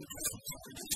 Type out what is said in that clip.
the